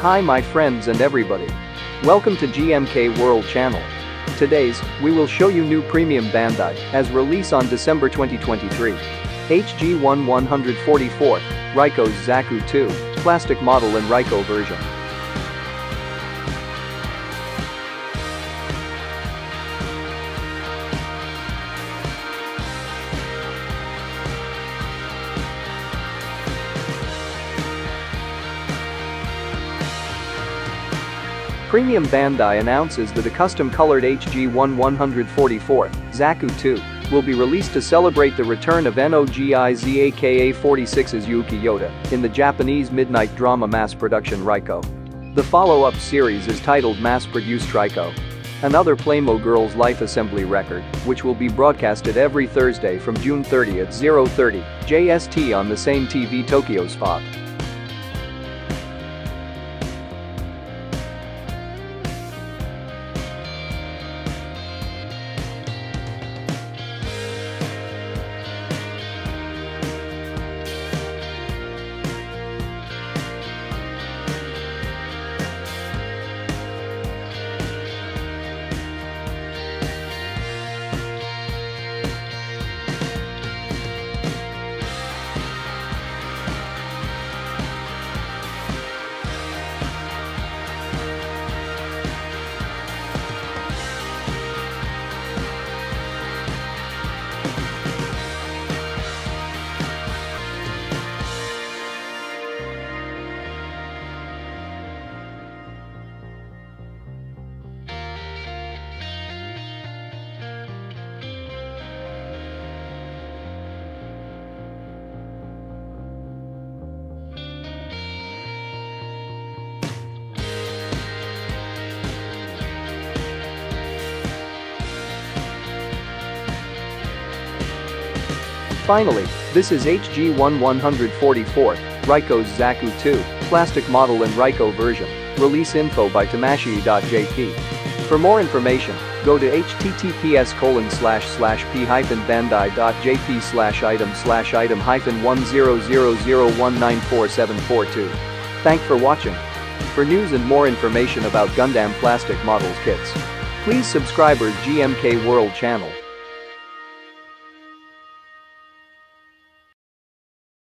Hi my friends and everybody. Welcome to GMK World Channel. Today's, we will show you new premium Bandai as release on December 2023. HG1 144, Raiko's Zaku 2, plastic model and Raiko version. Premium Bandai announces that a custom-colored HG1 144, Zaku 2, will be released to celebrate the return of NOGIZ aka 46's Yuuki Yoda in the Japanese midnight drama mass production Raiko. The follow-up series is titled Mass-Produced Raiko. Another Plamo Girls Life Assembly record, which will be broadcasted every Thursday from June 30 at 030 JST on the same TV Tokyo spot. Finally, this is HG1 144, Raiko's Zaku 2, plastic model and Ryko version. Release info by Tamashii.jp. For more information, go to https colon slash slash p hyphen bandai.jp slash item slash item hyphen 1000194742. Thank for watching. For news and more information about Gundam plastic models kits, please subscribe our GMK World channel.